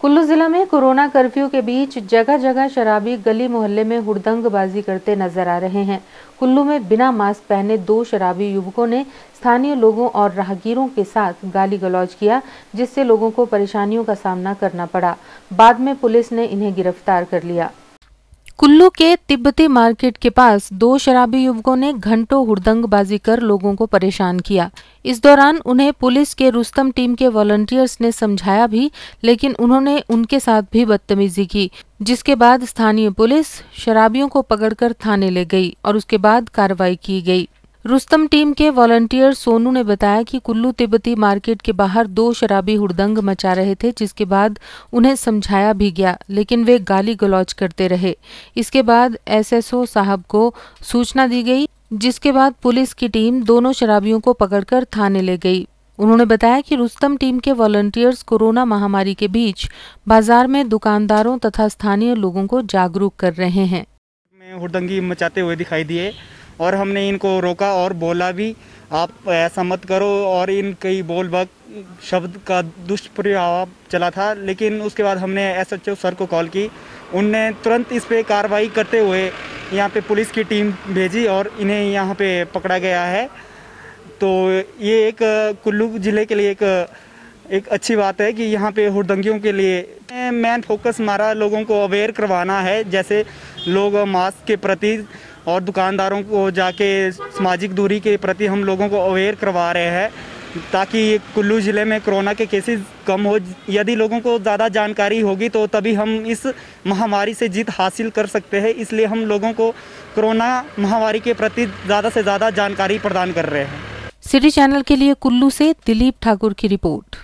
कुल्लू जिला में corona curfew के बीच जगह जगह शराबी गली मोहल्ले में हुड़दंगबाजी करते नज़र आ रहे हैं। कुल्लू में बिना मास्क पहने दो शराबी युवकों ने स्थानीय लोगों और राहगीरों के साथ गाली गलौज किया, जिससे लोगों को परेशानियों का सामना करना पड़ा। बाद में पुलिस ने इन्हें गिरफ़्तार कर लिया। कुल्लू के तिब्बती मार्केट के पास दो शराबी युवकों ने घंटों हुड़दंगबाजी कर लोगों को परेशान किया। इस दौरान उन्हें पुलिस के रुस्तम टीम के वॉलंटियर्स ने समझाया भी, लेकिन उन्होंने उनके साथ भी बदतमीजी की, जिसके बाद स्थानीय पुलिस शराबियों को पकड़कर थाने ले गई और उसके बाद कार्रवाई की गई। रुस्तम टीम के वॉलंटियर सोनू ने बताया कि कुल्लू तिब्बती मार्केट के बाहर दो शराबी हुड़दंग मचा रहे थे, जिसके बाद उन्हें समझाया भी गया, लेकिन वे गाली गलौज करते रहे। इसके बाद एसएसओ साहब को सूचना दी गई, जिसके बाद पुलिस की टीम दोनों शराबियों को पकड़कर थाने ले गई। उन्होंने बताया कि रुस्तम टीम के वॉलंटियर्स कोरोना महामारी के बीच बाज़ार में दुकानदारों तथा स्थानीय लोगों को जागरूक कर रहे हैं। हुड़दंगी मचाते हुए दिखाई दिए। और हमने इनको रोका और बोला भी, आप ऐसा मत करो। और इन कई बोल बक शब्द का दुष्प्रभाव चला था। लेकिन उसके बाद हमने एस एच ओ सर को कॉल की। उनने तुरंत इस पर कार्रवाई करते हुए यहाँ पे पुलिस की टीम भेजी और इन्हें यहाँ पे पकड़ा गया है। तो ये एक कुल्लू ज़िले के लिए एक एक अच्छी बात है कि यहाँ पे हुड़दंगियों के लिए मेन फोकस हमारा लोगों को अवेयर करवाना है। जैसे लोग मास्क के प्रति और दुकानदारों को जाके सामाजिक दूरी के प्रति हम लोगों को अवेयर करवा रहे हैं, ताकि कुल्लू ज़िले में कोरोना के केसेस कम हो। यदि लोगों को ज़्यादा जानकारी होगी तो तभी हम इस महामारी से जीत हासिल कर सकते हैं। इसलिए हम लोगों को कोरोना महामारी के प्रति ज़्यादा से ज़्यादा जानकारी प्रदान कर रहे हैं। सिटी चैनल के लिए कुल्लू से दिलीप ठाकुर की रिपोर्ट।